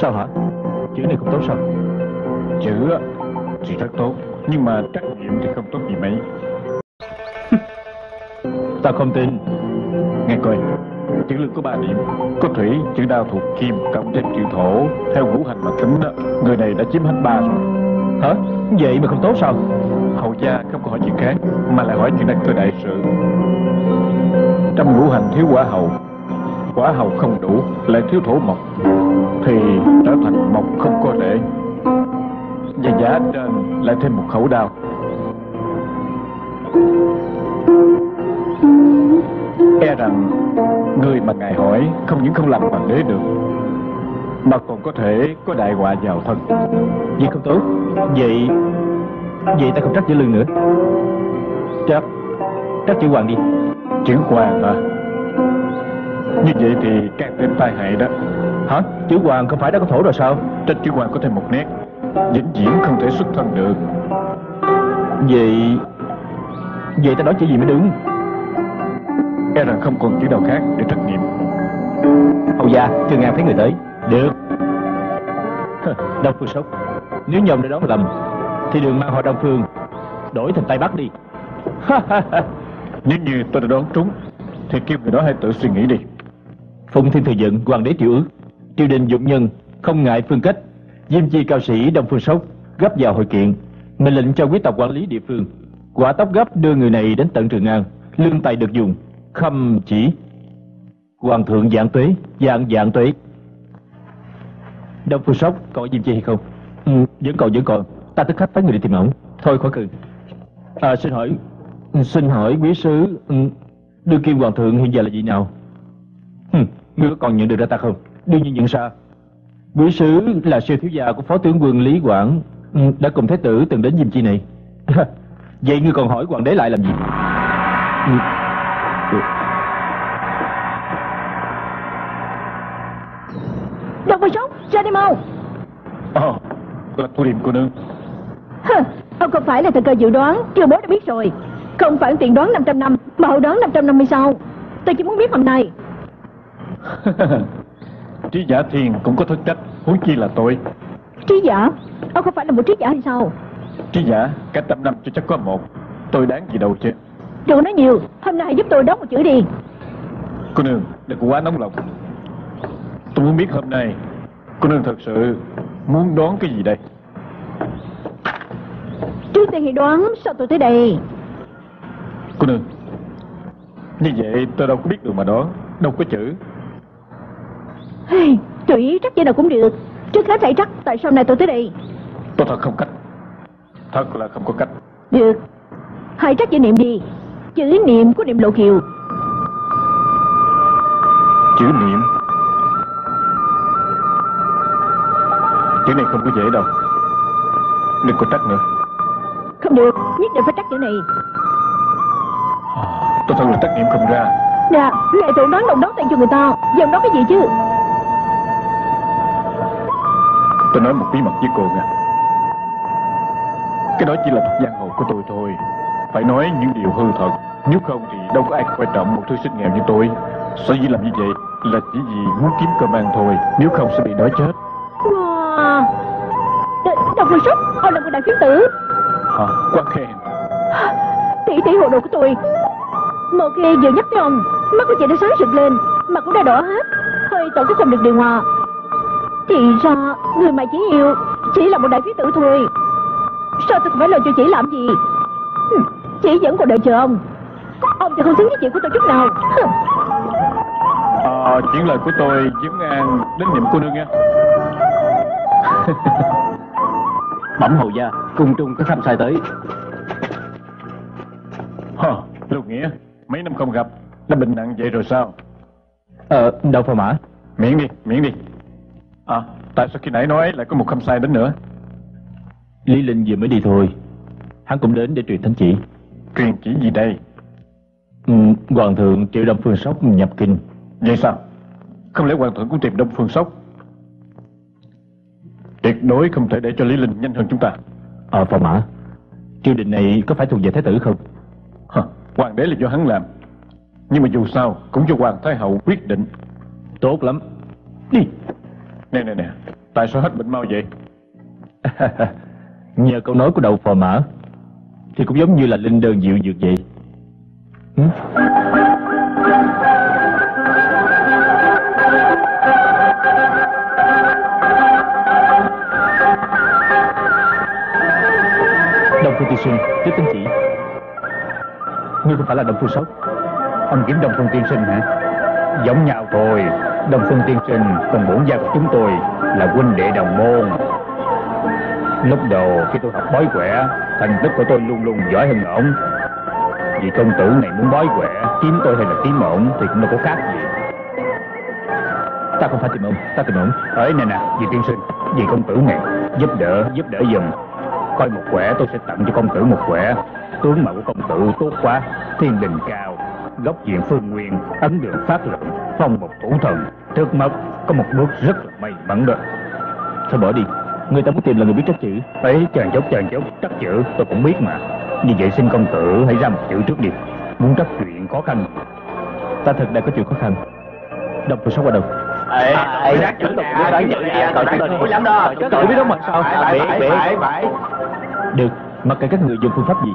Sao hả? Chữ này không tốt sao? Chữ thì rất tốt, nhưng mà trách nhiệm thì không tốt gì mấy. Ta không tin. Nghe coi, chữ lưng có ba điểm, có thủy, chữ đao thuộc kim, cộng thêm chữ thổ. Theo ngũ hành mà tính đó, người này đã chiếm hết ba rồi. Hả? Vậy mà không tốt sao? Hậu gia không có hỏi chuyện khác, mà lại hỏi chuyện đăng cơ đại sự. Trong ngũ hành thiếu quả hậu, quả hậu không đủ, lại thiếu thổ mộc, thì trở thành mộc không có rễ. Và giá trên lại thêm một khẩu đao. E rằng người mà ngài hỏi không những không làm hoàng đế được, mà còn có thể có đại họa vào thân. Vậy không tốt. Vậy... Vậy ta không trắc chữ lưng nữa. Trắc... Trắc chữ hoàng đi. Chữ hoàng à? Như vậy thì càng thêm tai hại đó. Hả? Chữ hoàng không phải đã có thổ rồi sao? Trên chữ hoàng có thêm một nét, vĩnh viễn không thể xuất thân được. Vậy... Vậy ta nói chữ gì mới đúng? E rằng không còn chữ nào khác để trắc nghiệm. Hầu gia, Trương An thấy người tới. Được. Đông Phương Sóc, nếu nhầm để đón lầm, thì đường mang họ Đông Phương đổi thành Tây Bắc đi. Nếu như tôi đã đoán trúng, thì kêu người đó hãy tự suy nghĩ đi. Phụng Thiên thừa giận, hoàng đế triệu ước, triều đình dụng nhân, không ngại phương cách, diêm chi cao sĩ Đông Phương sốc gấp vào hội kiện, mệnh lệnh cho quý tộc quản lý địa phương, quả tóc gấp đưa người này đến tận Trường An, lương tài được dùng, khâm chỉ. Hoàng thượng dạng tuế, dạng dạng tuế. Đông Phương sốc còn diêm chi hay không? Ừ, vẫn còn vẫn còn. Ta tức khách phái người đi tìm ổng. Thôi khỏi cần. À, xin hỏi, xin hỏi quý sứ, đưa đương kim hoàng thượng hiện giờ là gì nào? Hừ, ngươi có còn nhận được ra ta không? Đương nhiên nhận sao? Quý sứ là siêu thiếu gia của phó tướng quân Lý Quảng, ừ, đã cùng thái tử từng đến Diêm Chi này. Vậy ngươi còn hỏi hoàng đế lại làm gì? Đông Phương Sóc, ra đi mau. Ồ, là thu điểm cô nương. Ông không phải là thời cơ dự đoán, triều bố đã biết rồi. Không phải tiền đoán 500 năm, mà hậu đoán 500 năm hay sau. Tôi chỉ muốn biết hôm nay. Trí giả thiền cũng có thất trách, huống chi là tôi. Trí giả, ông không phải là một trí giả hay sao? Trí giả, cả trăm năm cho chắc có một. Tôi đáng gì đâu chứ. Đừng nói nhiều, hôm nay giúp tôi đón một chữ đi. Cô nương, đừng quá nóng lòng. Tôi muốn biết hôm nay, cô nương thật sự muốn đoán cái gì đây? Trước tiên thì đoán sao tôi tới đây. Cô nương, như vậy tôi đâu có biết được mà đoán, đâu có chữ. Tùy ý trắc gì nào cũng được. Trước hết hãy trắc tại sao nay tôi tới đây. Tôi thật không cách. Thật là không có cách. Được, hãy trắc chữ niệm đi. Chữ niệm của niệm lộ kiều. Chữ niệm. Chữ này không có dễ đâu. Đừng có trách nữa. Không được, nhất định phải trắc chữ này. Tôi thật là trách niệm không ra. Nè, lệ tự đoán đồng đoán tên cho người ta. Dòng đoán cái gì chứ? Tôi nói một bí mật với cô nha. Cái đó chỉ là thuật giang hồ của tôi thôi. Phải nói những điều hư thật. Nếu không thì đâu có ai quan trọng một thư sinh nghèo như tôi. Sở dĩ làm như vậy là chỉ vì muốn kiếm cơm ăn thôi. Nếu không sẽ bị đói chết. Wow. Đ- Đồng Phương Sóc, ông là một đại phiến tử. Hả? Quan khen. Tỷ tỷ hồ đồ của tôi. Một khi vừa nhắc tới ông, mắt của chị đã sáng rực lên, mặt cũng đã đỏ hết, hơi tổ cũng không được điều hòa. Thì ra, người mà chỉ yêu chỉ là một đại phiến tử thôi. Sao tôi phải lo cho chị làm gì? Chị vẫn còn đợi chờ ông. Ông thì không xứng với chuyện của tôi chút nào. À, chuyển lời của tôi chiếm ngang đến niệm cô nương nha. Bẩm hầu gia, cung trung có khâm sai tới. Hờ, Lưu Nghĩa, mấy năm không gặp, đã bệnh nặng vậy rồi sao? Ờ, đâu phải mã. Miễn đi, miễn đi. À, tại sao khi nãy nói lại có một khâm sai đến nữa? Lý Linh vừa mới đi thôi. Hắn cũng đến để truyền thánh chỉ. Truyền chỉ gì đây? Ừ, Hoàng thượng triệu Đông Phương Sóc nhập kinh. Vậy sao? Không lẽ hoàng thượng cũng tìm Đông Phương Sóc? Tuyệt đối không thể để cho Lý Linh nhanh hơn chúng ta. Ờ, phò mã. Triều đình này có phải thuộc về thái tử không? Hờ, hoàng đế là do hắn làm. Nhưng mà dù sao cũng cho hoàng thái hậu quyết định. Tốt lắm. Đi. Nè nè nè, Tại sao hết bệnh mau vậy Nhờ câu nói của đầu phò mã Thì cũng giống như là linh đơn dịu dược vậy Hử? Phương Tiên Sinh, tiếp tính chỉ Ngươi không phải là đồng Phương Sóc Ông kiếm đồng Phương Tiên Sinh hả? Giống nhau thôi. Đông Phương Tiên Sinh cùng bổn gia của chúng tôi là huynh đệ đồng môn. Lúc đầu khi tôi học bói quẻ, thành tích của tôi luôn luôn giỏi hơn ổng. Vì công tử này muốn bói quẻ, kiếm tôi hay là kiếm ổng thì cũng đâu có khác gì. Ta không phải tìm ông, ta tìm ổng Ấy nè nè, vì tiên sinh, vì công tử này giúp đỡ, giúp đỡ dùm. Coi một quẻ tôi sẽ tặng cho công tử một quẻ. Tướng mạo của công tử tốt quá, thiên đình cao, góc diện phương nguyên, ấn đường phát lượng, phong một thủ thần. Trước mắt có một bước rất là may mắn đó. Thôi bỏ đi Người ta muốn tìm là người biết trách chữ Ấy, chàng chốc chàng chốc, trắc chữ tôi cũng biết mà. Như vậy xin công tử hãy ra một chữ trước đi. Muốn trắc chuyện khó khăn. Ta thật đang có chuyện khó khăn Đông Phương Sóc qua đâu Ê, ê, chắc chữ nè, đáng chữ tội tôi mũi lắm đó. Tự biết đó mà sao? Phải, phải, phải. Được, mặc kệ các người dùng phương pháp gì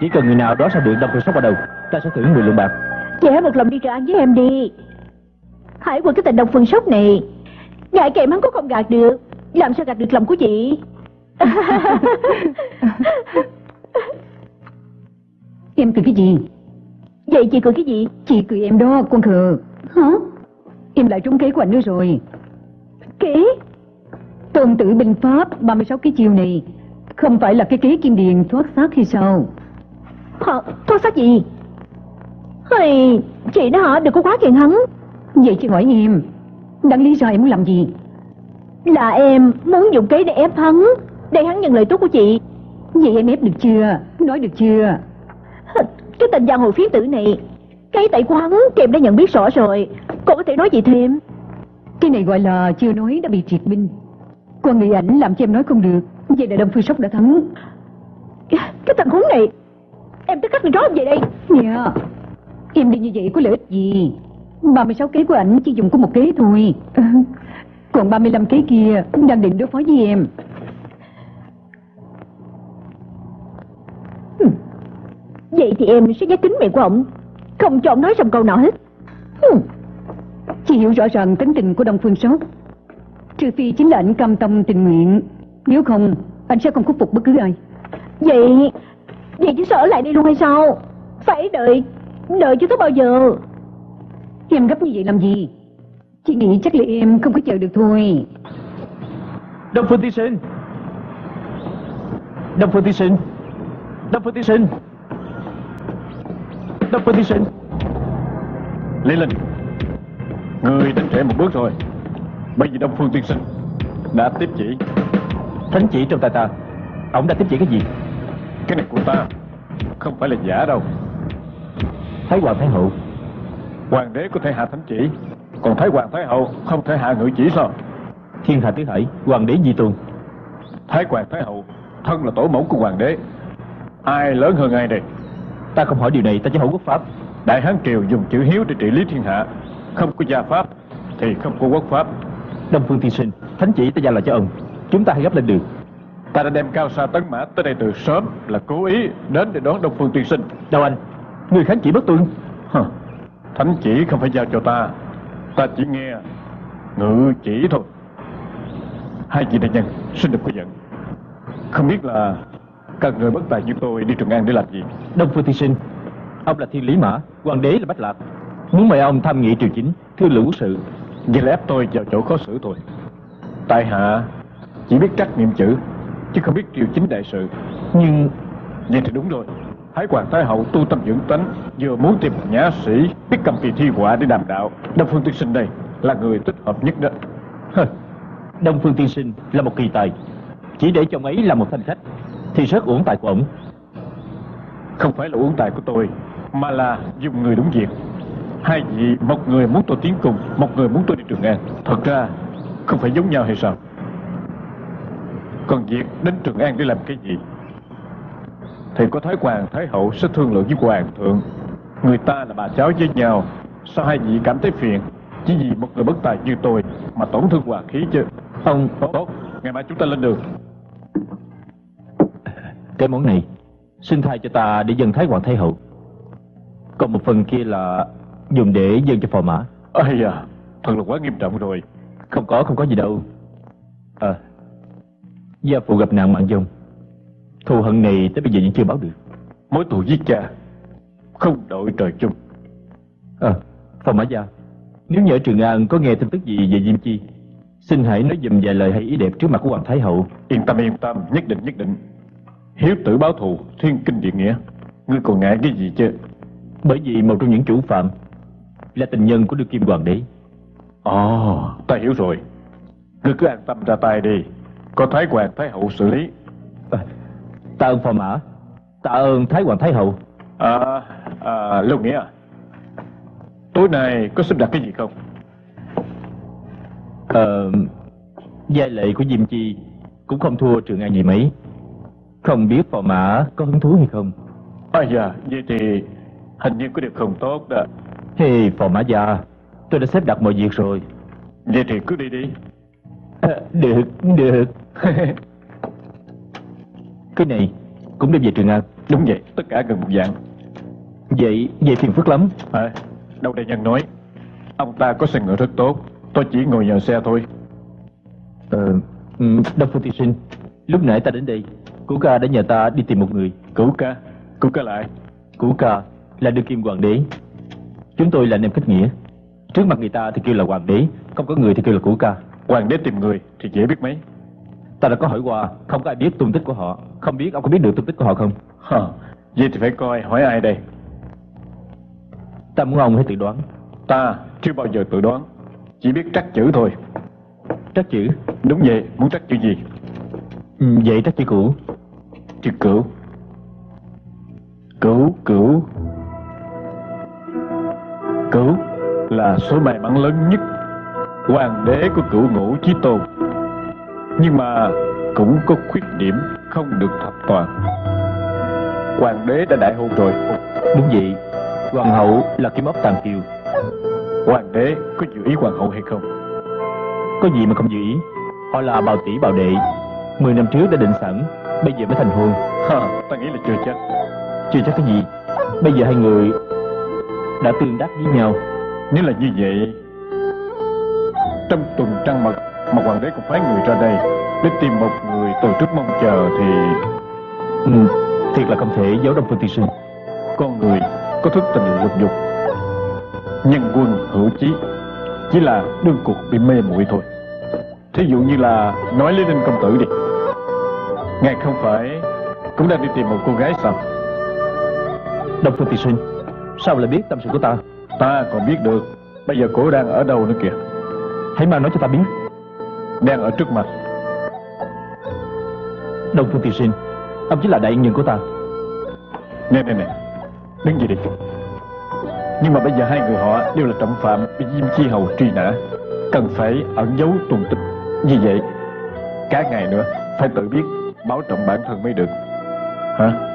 Chỉ cần người nào đó ra được Đông Phương Sóc vào đầu Ta sẽ thưởng 10 lượng bạc Chị hãy một lòng đi trợ anh với em đi Hãy qua cái tình đồng phương sốc này Ngại kèm hắn cũng không gạt được Làm sao gạt được lòng của chị Em cười cái gì? Vậy chị cười cái gì Chị cười em đó, con khờ. Hả Em lại trúng kế của anh nữa rồi. Kế Tôn tử binh pháp 36 cái chiêu này không phải là cái kế kim điền thoát xác hay sao? Hả Thoát xác gì Hay Chị đó hả Đừng có quá khen hắn Vậy chị hỏi em, đáng lý do em muốn làm gì? Là em muốn dùng kế để ép hắn Để hắn nhận lời tốt của chị Vậy em ép được chưa? Nói được chưa? Cái tình giang hồ phiến tử này Cái tay của hắn kèm đã nhận biết rõ rồi Cô có thể nói gì thêm Cái này gọi là chưa nói đã bị triệt binh. Con người ảnh làm cho em nói không được. Vậy là Đông Phương Sóc đã thắng. Cái thằng khốn này Em tức khắc rõ về đây Dạ. Em đi như vậy có lợi ích gì? 36 kế của ảnh chỉ dùng có một kế thôi. Còn 35 kế kia đang định đối phó với em. Vậy thì em sẽ nhắc kính miệng của ông Không cho ông nói xong câu nào hết. Chị hiểu rõ ràng tính tình của Đông Phương Sóc. Trừ phi chính là ảnh cam tâm tình nguyện. Nếu không, anh sẽ không khuất phục bất cứ ai. Vậy Vậy chứ sợ lại đây luôn hay sao Phải đợi Đợi chứ tới bao giờ Em gấp như vậy làm gì? Chị nghĩ chắc là em không có chờ được thôi. Đông Phương Tiên Sinh! Đông Phương Tiên Sinh! Đông Phương Tiên Sinh! Đông Phương Tiên Sinh! Lý Linh Người đến trễ một bước rồi Bởi vì Đông Phương Tiên Sinh Đã tiếp chỉ. Thánh chỉ trong tay ta Ông đã tiếp chỉ cái gì? Cái này của ta Không phải là giả đâu. Thái Hoàng Thái Hậu Hoàng đế có thể hạ thánh chỉ. Còn Thái Hoàng Thái Hậu không thể hạ ngự chỉ sao? Thiên hạ tứ hải Hoàng đế di tôn. Thái Hoàng Thái Hậu Thân là tổ mẫu của Hoàng đế. Ai lớn hơn ai đây? Ta không hỏi điều này ta chỉ hỏi quốc pháp. Đại Hán Triều dùng chữ hiếu để trị lý thiên hạ. Không có gia pháp Thì không có quốc pháp. Đông Phương Tiên Sinh Thánh chỉ ta giao lại cho ông. Chúng ta hãy gấp lên đường. Ta đã đem cao sa tấn mã tới đây từ sớm Là cố ý đến để đón Đông Phương Tiên Sinh. Đâu anh? Người kháng chỉ bất tuân. Hờ, Thánh chỉ không phải giao cho ta. Ta chỉ nghe Ngự chỉ thôi. Hai vị đại nhân xin đừng có giận Không biết là Các người bất tài như tôi đi Trường An để làm gì? Đông Phương Tiên Sinh Ông là thiên lý mã Hoàng đế là bách lạc. Muốn mời ông tham nghị triều chính Thương quốc sự. Vậy là ép tôi vào chỗ khó xử thôi. Tại hạ Chỉ biết trắc niệm chữ Chứ không biết triều chính đại sự. Nhưng Vậy thì đúng rồi Thái Hoàng Thái Hậu tu tâm dưỡng tánh Vừa muốn tìm một nhã sĩ Biết cầm kỳ thi họa để đàm đạo. Đông Phương Tiên Sinh đây Là người thích hợp nhất đó. Đông Phương Tiên Sinh là một kỳ tài. Chỉ để cho ông ấy làm một thanh khách Thì rất uổng tài của ông Không phải là uống tài của tôi Mà là dùng người đúng việc. Hai vị Một người muốn tôi tiến cùng Một người muốn tôi đi Trường An Thật ra Không phải giống nhau hay sao? Còn việc đến Trường An để làm cái gì Thì có Thái Hoàng Thái Hậu sẽ thương lượng với Hoàng thượng. Người ta là bà cháu với nhau. Sao hai vị cảm thấy phiền? Chỉ vì một người bất tài như tôi Mà tổn thương hòa khí chứ. Ông Tốt, ngày mai chúng ta lên đường. Cái món này Xin thay cho ta để dân Thái Hoàng Thái Hậu. Còn một phần kia là Dùng để dân cho phò mã. Ây da, thật là quá nghiêm trọng rồi. Không có, không có gì đâu. À Gia phụ gặp nạn mạng dông Thù hận này tới bây giờ vẫn chưa báo được Mối thù giết cha, không đội trời chung. À Phò mã gia Nếu như ở Trường An có nghe tin tức gì về Diêm Chi Xin hãy nói dùm vài lời hay ý đẹp trước mặt của Hoàng Thái Hậu Yên tâm yên tâm, nhất định nhất định. Hiếu tử báo thù, thiên kinh địa nghĩa. Ngươi còn ngại cái gì chứ? Bởi vì một trong những chủ phạm Là tình nhân của Đức Kim Hoàng đế Ồ, ta hiểu rồi. Ngươi cứ an tâm ra tay đi. Có Thái Hoàng Thái Hậu xử lý. à, Tạ ơn phò mã Tạ ơn Thái Hoàng Thái Hậu À, à, Lưu Nghĩa à. Tối nay có xếp đặt cái gì không? Ờ, giai lệ của Diêm Chi cũng không thua Trường An gì mấy. Không biết phò mã có hứng thú hay không? À dạ, vậy thì hình như có điều không tốt đó. Hey, phò mã già, tôi đã xếp đặt mọi việc rồi. Vậy thì cứ đi đi. À, được, được. Cái này cũng đem về Trường An. Đúng vậy, tất cả gần một dạng. Vậy, vậy phiền phức lắm. À, đâu đây nhân nói. Ông ta có xe ngựa rất tốt. Tôi chỉ ngồi nhờ xe thôi. Ờ, ừ, Đông Phương Tiên Sinh, lúc nãy ta đến đây, Cú ca đã nhờ ta đi tìm một người. Cứu ca, cứu ca lại. Cú ca là đương kim hoàng đế. Chúng tôi là anh em kết nghĩa. Trước mặt người ta thì kêu là hoàng đế, không có người thì kêu là cũ ca. Hoàng đế tìm người thì dễ biết mấy. Ta đã có hỏi qua, không có ai biết tung tích của họ. Không biết ông có biết được tung tích của họ không? Hờ, vậy thì phải coi hỏi ai đây. Ta muốn ông hãy tự đoán. Ta chưa bao giờ tự đoán. Chỉ biết trắc chữ thôi. Trắc chữ. Đúng vậy, muốn trắc chữ gì? Ừ, vậy trắc chữ cũ. Chữ cửu. Cửu, cửu. Cửu là số may mắn lớn nhất. Hoàng đế của cửu ngũ chí tôn. Nhưng mà cũng có khuyết điểm không được thập toàn. Hoàng đế đã đại hôn rồi. Đúng vậy. Hoàng hậu là kim ốc tàn kiều. Hoàng đế có dự ý hoàng hậu hay không? Có gì mà không dự ý. Họ là bào tỷ bào đệ. Mười năm trước đã định sẵn, bây giờ mới thành hôn. Ha, ta nghĩ là chưa chắc. Chưa chắc cái gì. Bây giờ hai người đã tương đắc với nhau. Nếu là như vậy, trong tuần trăng mật mà hoàng đế còn phái người ra đây để tìm một người từ trước mong chờ thì Ừ, thiệt là không thể giấu Đông Phương Tiên Sinh. con người có thức tình lục dục nhân quân hữu chí chỉ là đương cuộc bị mê muội thôi thí dụ như là nói lý ninh công tử đi ngài không phải cũng đang đi tìm một cô gái sao Đông Phương Tiên Sinh, sao lại biết tâm sự của ta? ta còn biết được bây giờ cổ đang ở đâu nữa kìa Hãy mau nói cho ta biết. đang ở trước mặt Đông Phương Tiên Sinh, ông chính là đại nhân của ta. nè nè nè. Đứng gì đi nhưng mà bây giờ hai người họ đều là trọng phạm bị diêm chi hầu truy nã. Cần phải ẩn giấu tùng tích. Như vậy cả ngày nữa phải tự biết bảo trọng bản thân mới được. Hả?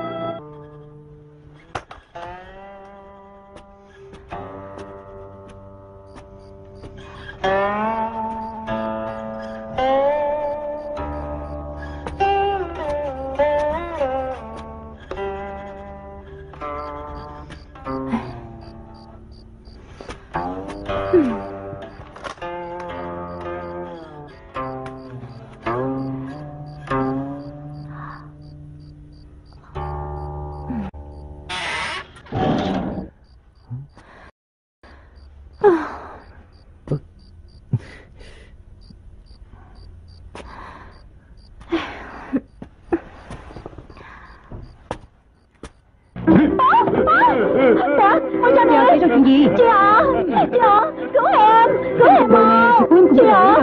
Gì? Chị ạ, chị ạ, cứu em, cứu em nè, chị Chị ạ.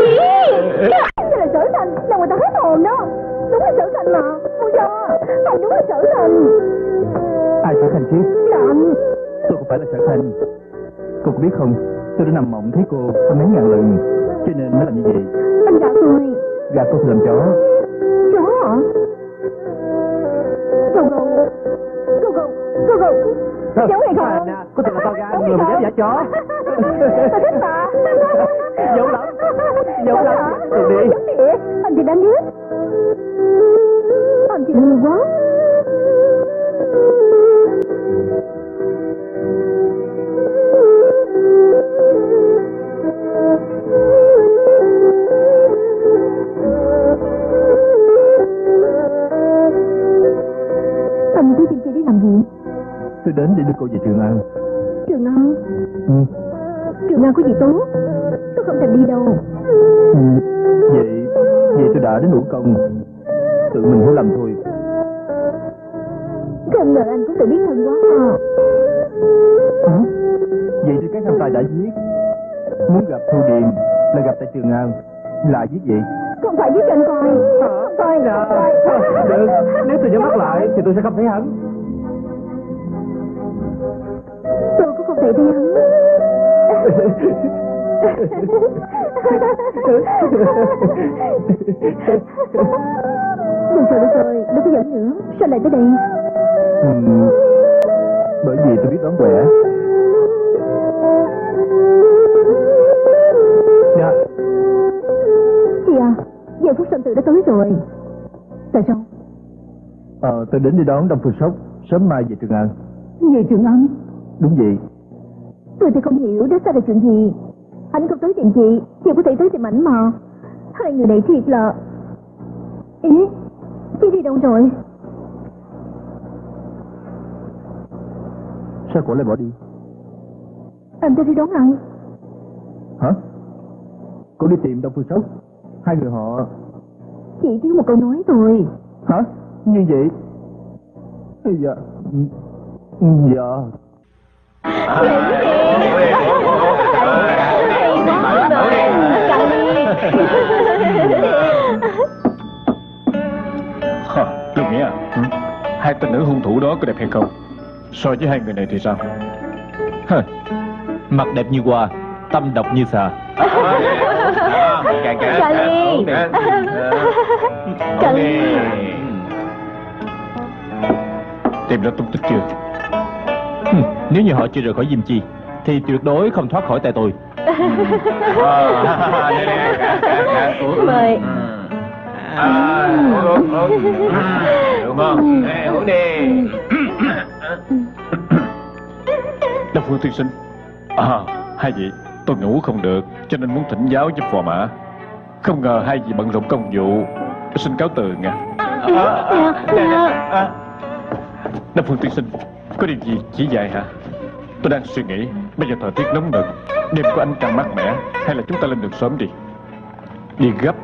Ý, Đây là sở thành, là người ta hết hồn đó Đúng là sở thành mà Ôi cha, thầy đúng là sở thành Ai sở thành chứ? Lộn Tôi không phải là sở thành. Cô có biết không, tôi đã nằm mộng thấy cô có mấy ngàn lần, cho nên mới làm như vậy. Anh gạt người Gà cô thì làm. Chó Có chú hay không? Có từng là con gái, người mà dám giả chó. Tôi thích bà. đến để đưa cô về Trường An. Trường An? Ừ. Trường An có gì tốt? Tôi không thèm đi đâu. Ừ. Vậy Vậy tôi đã đến đủ công. Tự mình hiểu lầm thôi. Không ngờ anh cũng tự biết thân quá à Hả? Vậy thì cái thằng tài đã giết. Muốn gặp Thu Điền Là gặp tại Trường An. Là giết vậy. Không phải giết anh coi. Không phải Được. Nếu tôi nhắm mắt lại Thì tôi sẽ không thấy hắn Thể thấy hắn Được rồi, được rồi, đừng có giỡn nữa. Sao lại tới đây? Ừ. Bởi vì tôi biết đón quẻ. Dạ. Chị à, giờ phút sinh tử đã tới rồi. Tại sao? Ờ tôi đến đi đón Đông Phương Sóc Sớm mai về Trường An. Về Trường An? Đúng vậy Tôi thì không hiểu đó sao là chuyện gì. Anh không tới tìm chị Chị có thể tới tìm ảnh mà. Hai người này thiệt là Ý Chị đi đâu rồi? Sao cổ lại bỏ đi? Anh tôi đi đón ai Hả? Cô đi tìm Đông Phương Sóc Hai người họ Chị thiếu một câu nói thôi. Hả? Như vậy? Dạ Dạ Lục Nghĩa à? Ừ? Hai tên nữ hung thủ đó có đẹp hay không? So với hai người này thì sao? Mặt đẹp như hoa Tâm độc như xà. Charlie Charlie Tìm ra tung tích chưa Nếu như họ chưa rời khỏi Diêm Chi Thì tuyệt đối không thoát khỏi tay tôi. Mời. Đúng không? Ê, uống đi. Đông Phương tiên sinh. À hai vị Tôi ngủ không được Cho nên muốn thỉnh giáo giúp phò mã. Không ngờ hai vị bận rộn công vụ. Xin cáo từ nha. Đông Phương tiên sinh Có điều gì chỉ dạy hả? Tôi đang suy nghĩ Bây giờ thời tiết nóng nực Đêm có ánh trăng mát mẻ Hay là chúng ta lên đường sớm đi? Đi gấp.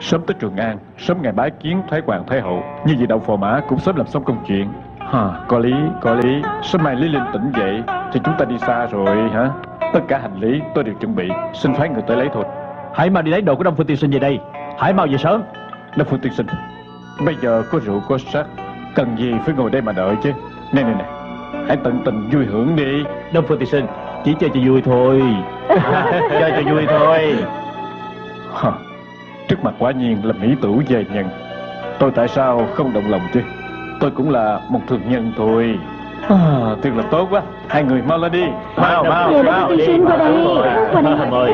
Sớm tới Trường An Sớm ngày bái kiến Thái Hoàng Thái Hậu. Như vậy đậu phò mã cũng sớm làm xong công chuyện. Hà, có lý, có lý. Sớm mai Lý Linh tỉnh dậy Thì chúng ta đi xa rồi hả? Tất cả hành lý tôi đều chuẩn bị. Xin phái người tới lấy thôi. Hãy mau đi lấy đồ của Đông Phương Tiên Sinh về đây. Hãy mau về sớm. Đông Phương tiên sinh Bây giờ có rượu có sắc Cần gì phải ngồi đây mà đợi chứ Nè nè nè Hãy tận tình vui hưởng đi. Đông Phương Tiên Sinh Chỉ chơi cho vui thôi. Chơi cho vui thôi. Hả, Trước mặt quả nhiên là mỹ tử về nhân. Tôi tại sao không động lòng chứ? Tôi cũng là một thường nhân thôi. À, Thật là tốt quá. Hai người mau lên đi. Mau mau Nhờ Đông Phương Tiên Sinh qua đây. Qua đây. Mời.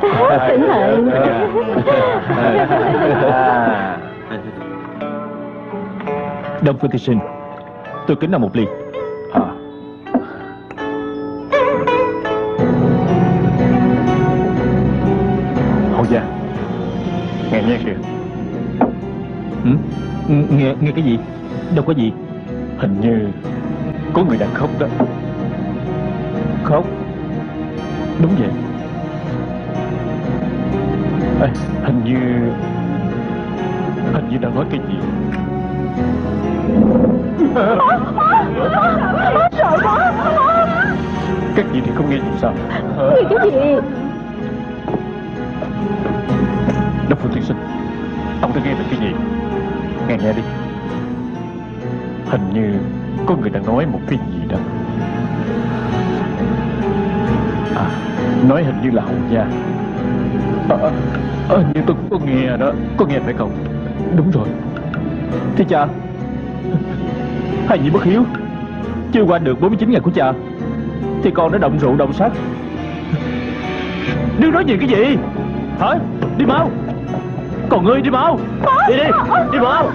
Cẩn thận. Đông Phương Tiên Sinh Tôi kính là một ly. À. Hậu gia Nghe nghe kìa? Ừ, Nghe, nghe cái gì? Đâu có gì. Hình như Có người đang khóc đó. Khóc? Đúng vậy. Ê, Hình như Hình như đang nói cái gì? Sợ quá Các vị thì không nghe gì sao? Nghe cái gì? Đông Phương Tiên Sinh Ông đã nghe được cái gì? Nghe nghe đi. Hình như Có người đang nói một cái gì đó. À Nói hình như là hậu gia. À, à, à, Như tôi cũng có nghe đó. Có nghe phải không? Đúng rồi. Thế cha hay vị bất hiếu? Chưa qua được 49 ngày của cha, Thì con đã động rượu, động sát. Đứa nói gì cái gì. Hả? Đi mau. Còn ngươi đi mau. Đi đi Đi mau.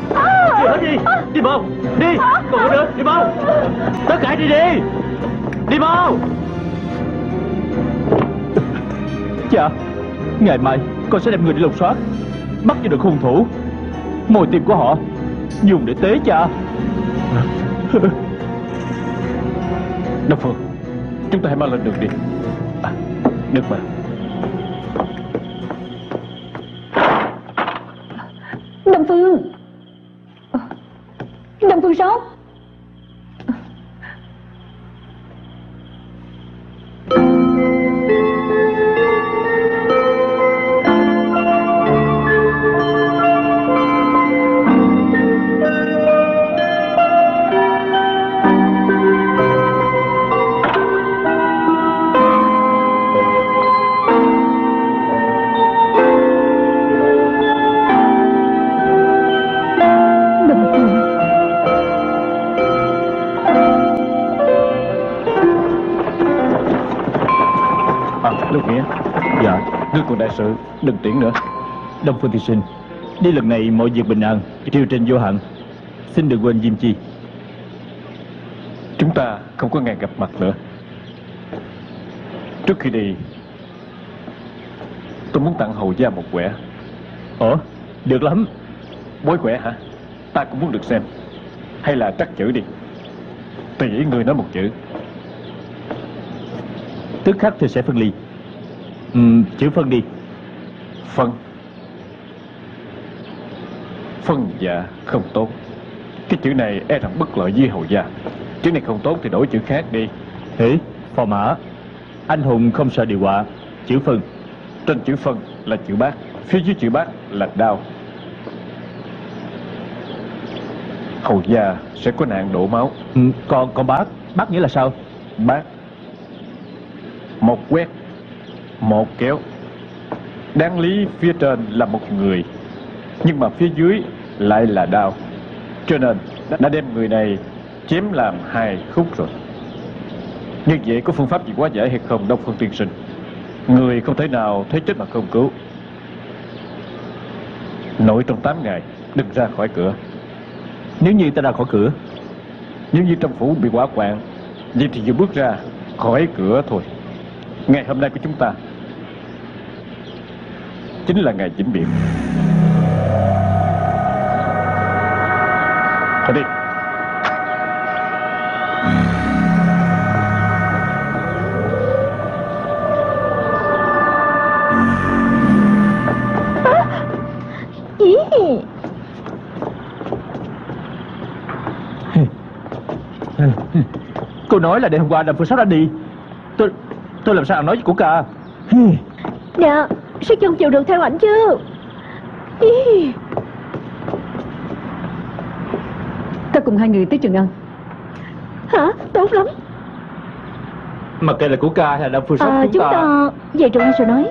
Đi hết đi Đi mau. Đi Còn nữa Đi mau. Tất cả đi đi. Đi mau. Cha, Ngày mai con sẽ đem người đi lục soát, Bắt cho được hung thủ. Mồi tim của họ Dùng để tế cha. Đông Phương Chúng ta hãy mau lên đường đi. À, Được mà. Đông Phương. Đông Phương sao? Đông Phương Tiên Sinh Đi lần này mọi việc bình an Triều trình vô hạn. Xin đừng quên Diêm Chi. Chúng ta không có ngày gặp mặt nữa. Trước khi đi Tôi muốn tặng hầu gia một quẻ. Ủa? Được lắm. Bói quẻ hả? Ta cũng muốn được xem. Hay là trắc chữ đi. Tùy ý người nói một chữ. Tức khắc thì sẽ phân ly. Ừm, chữ phân đi. Phân Phân dạ không tốt. Cái chữ này e rằng bất lợi với hầu gia. Chữ này không tốt thì đổi chữ khác đi. Hỉ Phò mã Anh hùng không sợ điều họa Chữ phân. Trên chữ phân là chữ bát Phía dưới chữ bát là đao Hầu gia sẽ có nạn đổ máu. Ừ, Còn còn bác Bác nghĩa là sao? Bát. Một quét Một kéo. Đáng lý phía trên là một người Nhưng mà phía dưới lại là đao Cho nên đã đem người này chém làm hai khúc rồi. Như vậy có phương pháp gì quá giải hay không Đông Phương Tiên Sinh? Người không thể nào thấy chết mà không cứu. Nội trong 8 ngày Đừng ra khỏi cửa. Nếu như ta ra khỏi cửa? Nếu như trong phủ bị quả quạng Vậy thì vừa bước ra khỏi cửa thôi. Ngày hôm nay của chúng ta Chính là ngày vĩnh biệt Đi. Cô nói là đêm hôm qua Đàm Phương Sáu đã đi. Tôi tôi làm sao nói với của ca Nè Sao chân chịu được theo ảnh chứ. Ý cùng hai người tới Trường An Hả? Tốt lắm. Mặc kệ là của ca hay là Phương Sáu à, chúng, Chúng ta? về Trường An rồi nói.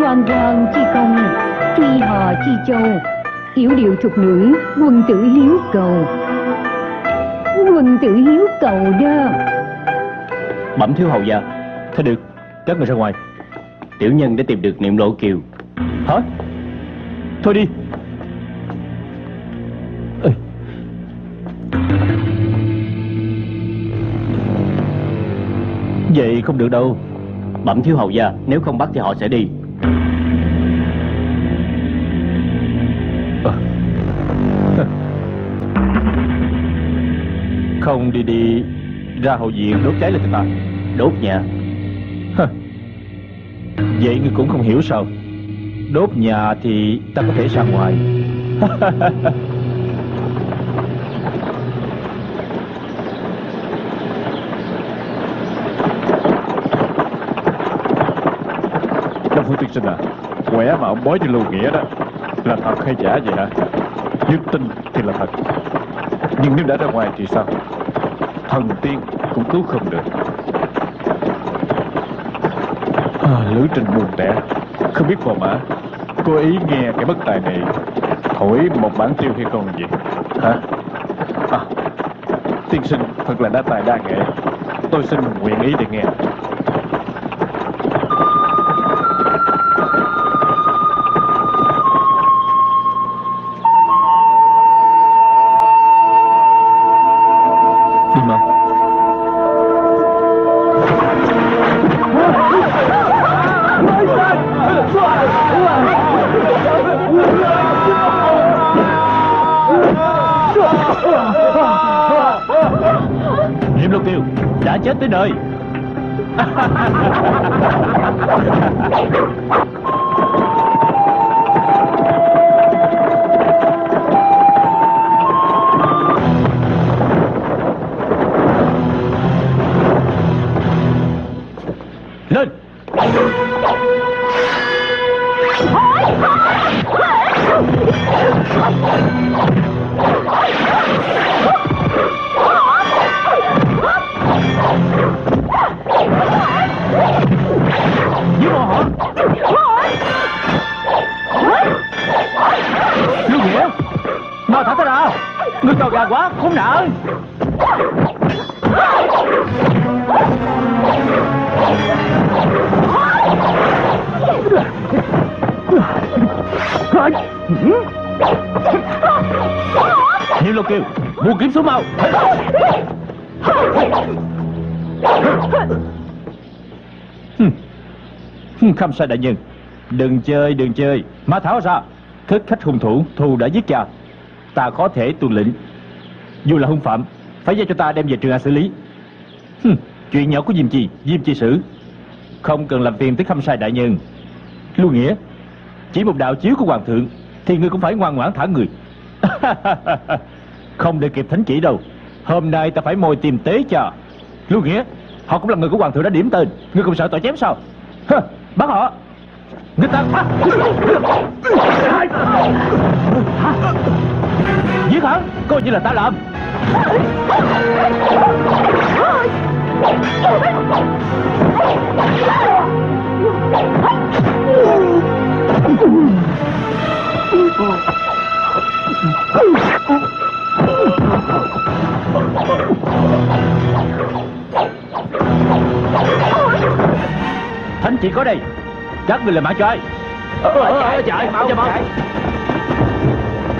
Ngoan ngoan chi công Truy hò chi châu Yểu điệu thuộc nữ Quân tử hiếu cầu. Quân tử hiếu cầu đó. Bẩm thiếu hầu gia Thôi được Các người ra ngoài. Tiểu nhân đã tìm được niệm lộ kiều. Hả? Thôi đi Vậy không được đâu. Bẩm thiếu hầu gia Nếu không bắt thì họ sẽ đi. Ờ. Không đi đi Ra hậu viện đốt cháy lên người ta. Đốt nhà. Vậy ngươi cũng không hiểu sao. Đốt nhà thì ta có thể ra ngoài Tiên Sinh à. Quẻ mà ông bói cho Lưu Nghĩa đó. Là thật hay giả vậy hả? Nếu tin thì là thật. Nhưng nếu đã ra ngoài thì sao? Thần tiên cũng cứu không được. À, Lữ trình buồn tẻ Không biết phò mã. Cô ý nghe cái bất tài này Thổi một bản tiêu hay còn gì Hả? À Tiên sinh thật là đa tài đa nghệ. Tôi xin nguyện ý để nghe. Khâm Không sai đại nhân Đừng chơi đừng chơi. Má Thảo ra Thức khách hung thủ Thù đã giết cha. Ta có thể tuân lệnh. Dù là hung phạm Phải giao cho ta đem về trường an xử lý. Hừm, Chuyện nhỏ của Diêm Chi Diêm Chi xử Không cần làm phiền tới khâm sai đại nhân Lưu Nghĩa Chỉ một đạo chiếu của hoàng thượng Thì ngươi cũng phải ngoan ngoãn thả người. Không để kịp thánh chỉ đâu. Hôm nay ta phải mồi tìm tế cho. Lưu Nghĩa Họ cũng là người của hoàng thượng đã điểm tên. Ngươi không sợ tội chém sao? Hơ, Bắt họ. Người ta Giết hắn Coi như là ta làm. Thánh chỉ có đây. Các người là mã cho ai Chạy, chạy, mau, chạy.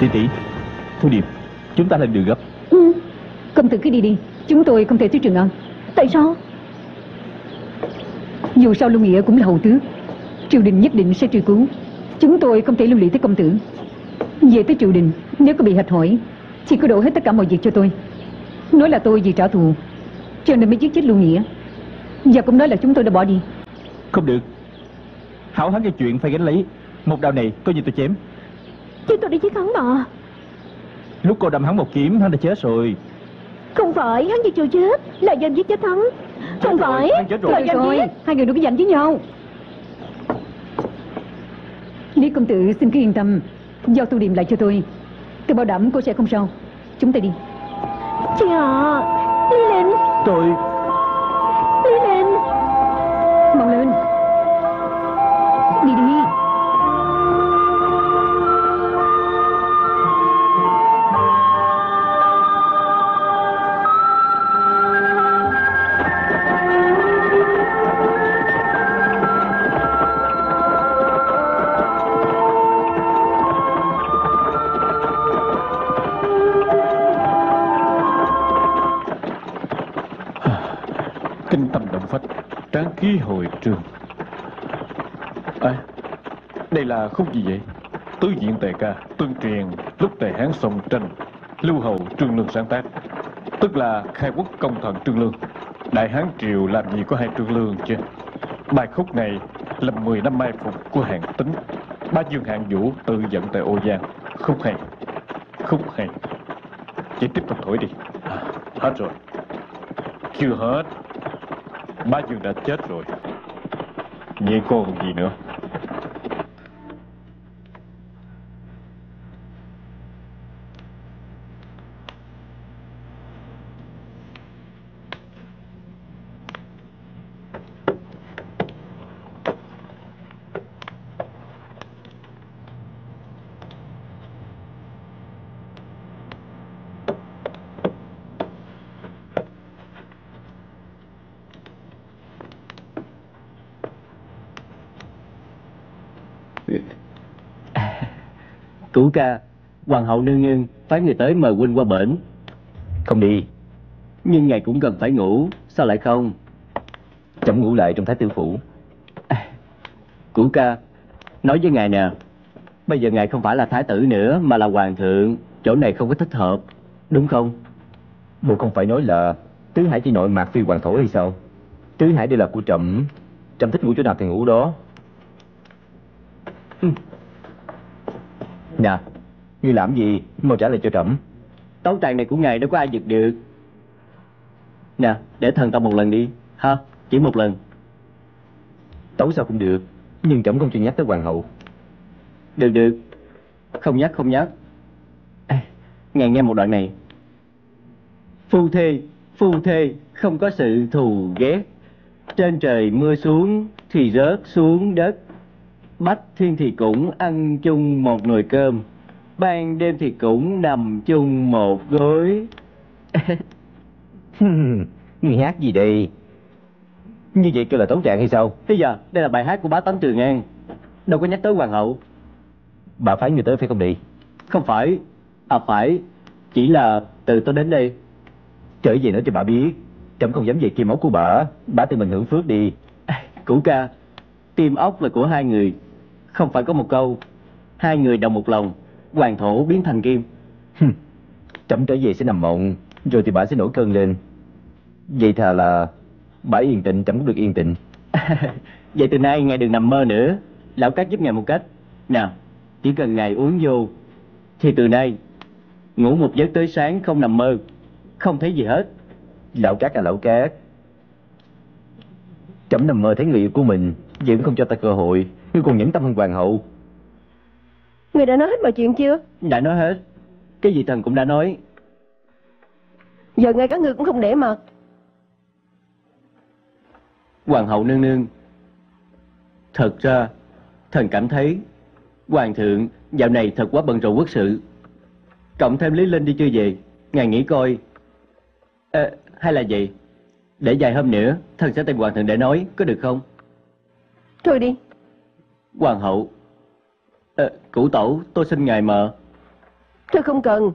Tỷ tỷ Thu Điệp Chúng ta lên đường gấp. Ừ. Công tử cứ đi đi. Chúng tôi không thể tới Trường An. Tại sao? Dù sao Lưu Nghĩa cũng là hầu tước Triều đình nhất định sẽ truy cứu. Chúng tôi không thể lưu lị tới công tử. Về tới triều đình Nếu có bị hạch hỏi Thì cứ đổ hết tất cả mọi việc cho tôi. Nói là tôi vì trả thù Cho nên mới giết chết Lưu Nghĩa. Và cũng nói là chúng tôi đã bỏ đi Không được. Hảo hắn cái chuyện phải gánh lấy. Một đạo này coi như tôi chém. Chứ tôi đi giết hắn mà. Lúc cô đâm hắn một kiếm hắn đã chết rồi. Không phải hắn chỉ chưa chết. Là do em giết chết hắn. Không phải hắn chết rồi. Là do em giết. Hai người đừng có giành với nhau. Lý công tử xin cứ yên tâm. Giao tu điểm lại cho tôi. Tôi bảo đảm cô sẽ không sao. Chúng ta đi. Chị à Lý lên Tôi Là khúc gì vậy? Tứ diện tề ca Tương truyền lúc tề hán sông tranh Lưu hầu trương lương sáng tác. Tức là khai quốc công thần trương lương. Đại hán triều làm gì có hai trương lương chứ? Bài khúc này là 10 năm mai phục của hàng tính Ba dương hạng vũ tự dẫn tại Ô Giang Khúc hay Khúc hay. Chỉ tiếp tục thổi đi. À, Hết rồi. Chưa hết. Ba Dương đã chết rồi. Vậy còn gì nữa Cửu ca Hoàng hậu nương nương Phái người tới mời huynh qua bển. Không đi. Nhưng ngài cũng cần phải ngủ Sao lại không? Chấm ngủ lại trong thái tử phủ. Cửu ca Nói với ngài nè. Bây giờ ngài không phải là thái tử nữa Mà là hoàng thượng. Chỗ này không có thích hợp Đúng không? Bộ không phải nói là Tứ Hải chỉ nội mạc phi hoàng thổ hay sao? Tứ Hải đây là của Trầm Trầm thích ngủ chỗ nào thì ngủ đó Nè Ngươi làm gì? Mau trả lời cho Trầm Tấu tràng này của ngài đâu có ai giật được. Nè để thần tao một lần đi. Ha chỉ một lần. Tấu sao cũng được Nhưng Trầm không cho nhắc tới hoàng hậu. Được được. Không nhắc không nhắc. À, Ngài nghe một đoạn này. Phu thê Phu thê không có sự thù ghét. Trên trời mưa xuống Thì rớt xuống đất Bách thiên thì cũng ăn chung một nồi cơm. Ban đêm thì cũng nằm chung một gối. Ngươi hát gì đây? Như vậy kêu là tấu trạng hay sao? Bây giờ đây là bài hát của bá tánh Trường An. Đâu có nhắc tới hoàng hậu. Bà phái người tới phải không đi? Không phải. À phải. Chỉ là từ tôi đến đây. Trở về nói cho bà biết. Trẫm không dám về kim ốc của bà. Bà tự mình hưởng phước đi. Cũ ca Tim ốc là của hai người Không phải có một câu Hai người đồng một lòng Hoàng thổ biến thành kim. Trẫm trở về sẽ nằm mộng Rồi thì bà sẽ nổi cơn lên. Vậy thà là Bà yên tĩnh trẫm cũng được yên tĩnh. Vậy từ nay ngài đừng nằm mơ nữa. Lão Cát giúp ngài một cách. Nào Chỉ cần ngài uống vô Thì từ nay Ngủ một giấc tới sáng không nằm mơ Không thấy gì hết. Lão cát à lão cát. Trẫm nằm mơ thấy người yêu của mình Vẫn không cho ta cơ hội Ngươi còn nhẫn tâm hơn hoàng hậu. Người đã nói hết mọi chuyện chưa? Đã nói hết. Cái gì thần cũng đã nói. Giờ ngay cả người cũng không để mặt. Hoàng hậu nương nương Thật ra Thần cảm thấy Hoàng thượng dạo này thật quá bận rộn quốc sự. Cộng thêm Lý Linh đi chưa về Ngài nghĩ coi. Ờ, hay là vậy? Để vài hôm nữa Thần sẽ tìm hoàng thượng để nói Có được không? Thôi đi Hoàng hậu. Ờ, cụ tổ tôi xin ngài mợ Thôi không cần.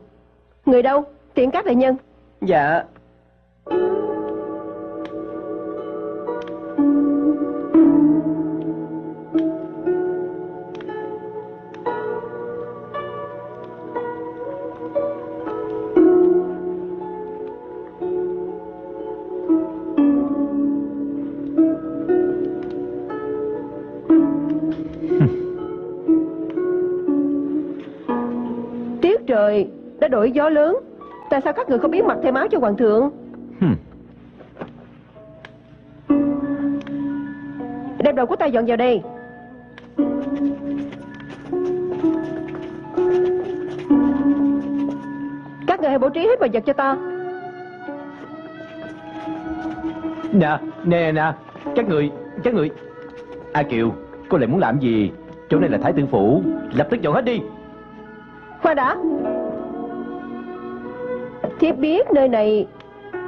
Người đâu? Tiện các đại nhân. Dạ Đổi gió lớn. Tại sao các người không biến mặt thay máu cho hoàng thượng? Hừm. Đem đồ của ta dọn vào đây. Các người hãy bố trí hết mọi vật cho ta. Nè, nè, nè. Các người, các người. A Kiều, cô lại muốn làm gì? Chỗ này là Thái Tử Phủ. Lập tức dọn hết đi. Khoan đã Thiếp biết nơi này.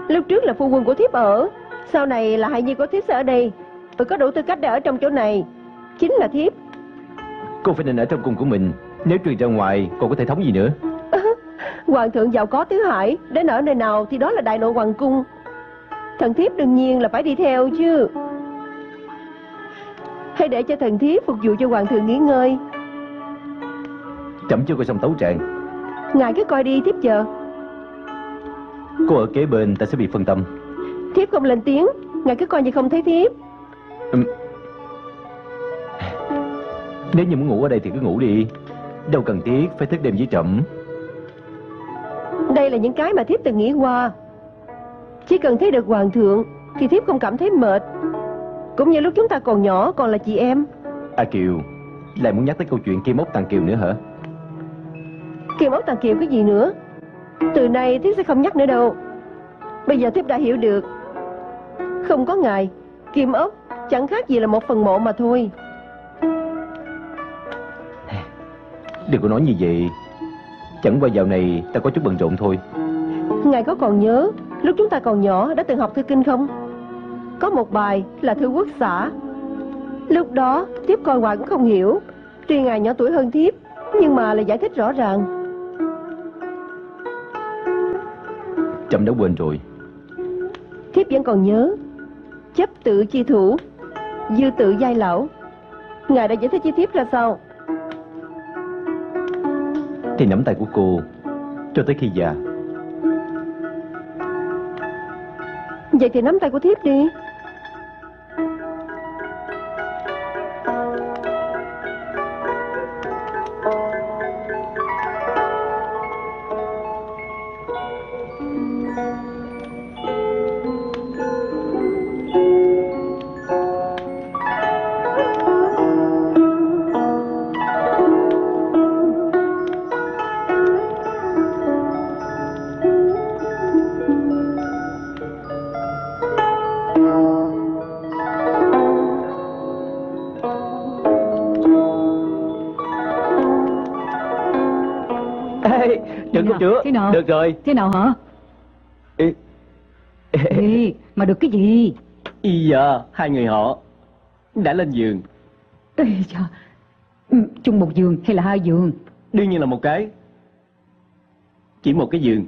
Lúc trước là phu quân của thiếp ở Sau này là hại nhi của thiếp sẽ ở đây. Tôi có đủ tư cách để ở trong chỗ này. Chính là thiếp. Cô phải nên ở trong cung của mình Nếu truyền ra ngoài, cô có thể thống gì nữa? Hoàng thượng giàu có tứ hải Đến ở nơi nào thì đó là đại nội hoàng cung. Thần thiếp đương nhiên là phải đi theo chứ. Hãy để cho thần thiếp phục vụ cho hoàng thượng nghỉ ngơi. Chậm chưa coi xong tấu trạng Ngài cứ coi đi thiếp chờ Cô ở kế bên ta sẽ bị phân tâm. Thiếp không lên tiếng Ngài cứ coi như không thấy thiếp. Nếu như muốn ngủ ở đây thì cứ ngủ đi. Đâu cần thiết phải thức đêm với trẫm. Đây là những cái mà thiếp từng nghĩ qua. Chỉ cần thấy được hoàng thượng Thì thiếp không cảm thấy mệt. Cũng như lúc chúng ta còn nhỏ còn là chị em. A Kiều Lại muốn nhắc tới câu chuyện kim ốc tàng kiều nữa hả? Kiều ốc tàng kiều cái gì nữa Từ nay thiếp sẽ không nhắc nữa đâu. Bây giờ thiếp đã hiểu được. Không có ngài Kim ốc chẳng khác gì là một phần mộ mà thôi. Đừng có nói như vậy. Chẳng qua dạo này ta có chút bận rộn thôi. Ngài có còn nhớ Lúc chúng ta còn nhỏ đã từng học thư kinh không? Có một bài là thư quốc xã. Lúc đó thiếp coi hoài cũng không hiểu. Tuy ngài nhỏ tuổi hơn thiếp Nhưng mà là giải thích rõ ràng Trẫm đã quên rồi. Thiếp vẫn còn nhớ. Chấp tự chi thủ Dư tự giai lão. Ngài đã giải thích chi thiếp ra sao? Thì nắm tay của cô Cho tới khi già. Vậy thì nắm tay của thiếp đi Công chúa Thế nào? Được rồi. Thế nào hả? Ê, Ê, mà được cái gì? Y giờ hai người họ Đã lên giường. Ê, chà. Ừ, chung một giường hay là hai giường? Đương nhiên là một cái. Chỉ một cái giường.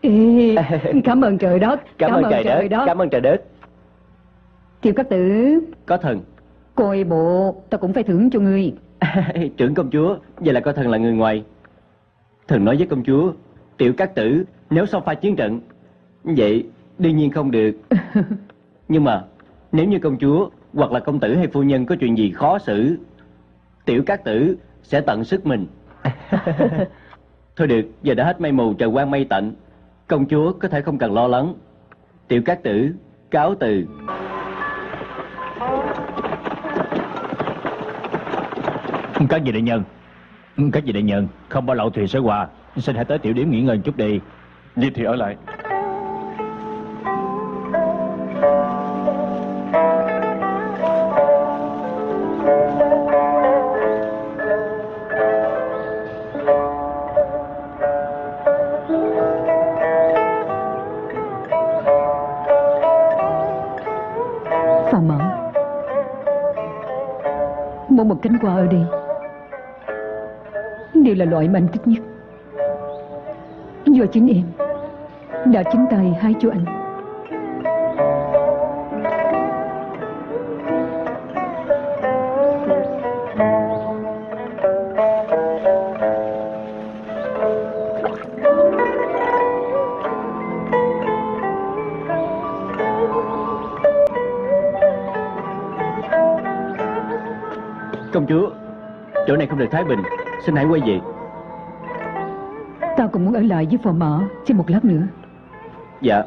Ê, cảm ơn trời đất. Cảm, ơn trời đất. Cảm ơn trời đất. Tiêu các tử. Có thần. Coi bộ ta cũng phải thưởng cho ngươi. Trưởng công chúa Vậy là coi thần là người ngoài Thần nói với công chúa Tiểu cát tử Nếu sau pha chiến trận Vậy đương nhiên không được. Nhưng mà Nếu như công chúa Hoặc là công tử hay phu nhân có chuyện gì khó xử Tiểu cát tử Sẽ tận sức mình. Thôi được Giờ đã hết mây mù trời quang mây tạnh. Công chúa có thể không cần lo lắng. Tiểu cát tử Cáo từ. Các vị đại nhân Các vị đại nhân Không bao lâu thuyền sẽ qua. Xin hãy tới tiểu điểm nghỉ ngơi chút đi. Vậy thì ở lại. Phòng mở Mỗi một cánh hoa ở đây Đều là loại mà anh thích nhất. Do chính em, Đã chính tay hái cho anh. Công chúa, Chỗ này không được thái bình. Xin hãy quay về. Tao cũng muốn ở lại với phò mã Thêm một lát nữa. Dạ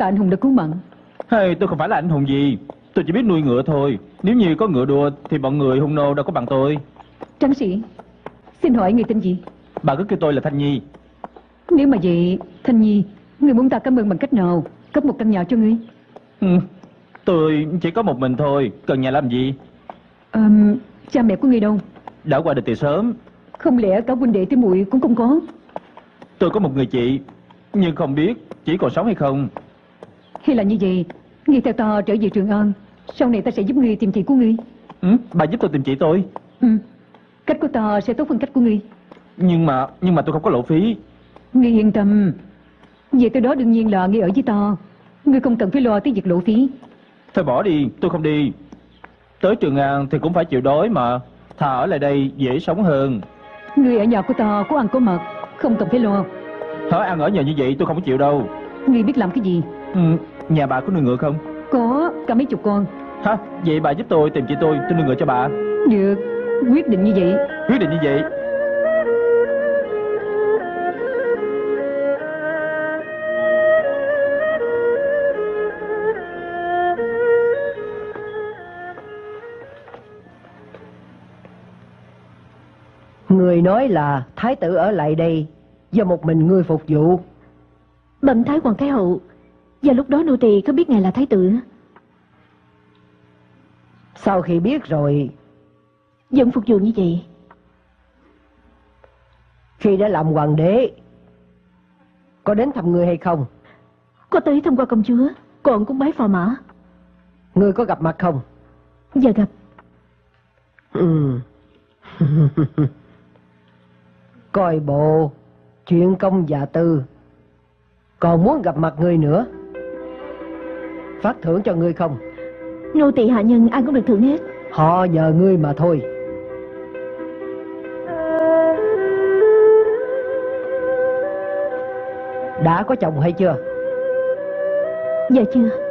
Đa tạ anh Hùng đã cứu mạng. Hey, tôi không phải là anh hùng gì. Tôi chỉ biết nuôi ngựa thôi. Nếu như có ngựa đua Thì bọn người hung nô đâu có bằng tôi. Tráng sĩ Xin hỏi người tên gì? Bà cứ kêu tôi là Thanh Nhi. Nếu mà vậy Thanh Nhi Người muốn ta cảm ơn bằng cách nào? Cấp một căn nhà cho ngươi. Ừ, Tôi chỉ có một mình thôi. Cần nhà làm gì? Ờm, Cha mẹ của ngươi đâu? Đã qua được từ sớm. Không lẽ cả huynh đệ tới muội cũng không có? Tôi có một người chị Nhưng không biết chỉ còn sống hay không Hay là như vậy? Ngươi theo ta trở về Trường An Sau này ta sẽ giúp ngươi tìm chị của ngươi ừ, Bà giúp tôi tìm chị tôi. Ừ. Cách của ta sẽ tốt hơn cách của ngươi Nhưng mà Nhưng mà tôi không có lộ phí. Ngươi yên tâm. Về tới đó đương nhiên là ngươi ở với ta. Ngươi không cần phải lo tới việc lộ phí. Thôi bỏ đi tôi không đi. Tới Trường An thì cũng phải chịu đói mà. Thà ở lại đây dễ sống hơn. Ngươi ở nhà của ta có ăn có mặc Không cần phải lo. Hở ăn ở nhờ như vậy tôi không có chịu đâu. Ngươi biết làm cái gì? Ừ, Nhà bà có nuôi ngựa không? Có cả mấy chục con. Hả? Vậy bà giúp tôi tìm chị tôi Tôi nuôi ngựa cho bà. Được Quyết định như vậy. Quyết định như vậy. Người nói là thái tử ở lại đây Do một mình ngươi phục vụ. Bẩm Thái Hoàng Thái Hậu Và lúc đó nô tỳ có biết ngài là Thái tử? Sau khi biết rồi Vẫn phục vụ như vậy? Khi đã làm hoàng đế Có đến thăm người hay không? Có tới thăm qua công chúa Còn cũng bái phò mã. Người có gặp mặt không? Giờ gặp. Ừ. Coi bộ Chuyện công và tư Còn muốn gặp mặt người nữa Phát thưởng cho ngươi không? Nô tỳ hạ nhân ai cũng được thưởng hết. Họ nhờ ngươi mà thôi. Đã có chồng hay chưa? Giờ chưa